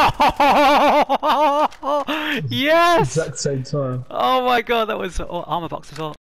yes! Exact same time. Oh my god, that was oh, armor box as well.